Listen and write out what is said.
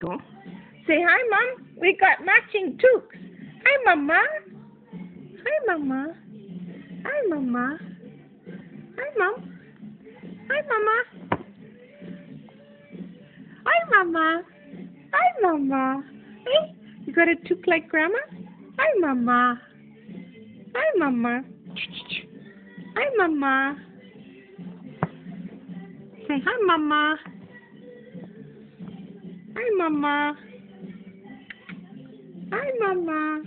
Go. Say hi, Mom. We got matching toques. Hi, Mama. Hi, Mama. Hi, Mama. Hi, Mom. Hi, Mama. Hi, Mama. Hi, Mama. Hey, you got a toque like Grandma? Hi, Mama. Hi, Mama. Hi, Mama. Say hi, Mama. Mama. Hi, Mama.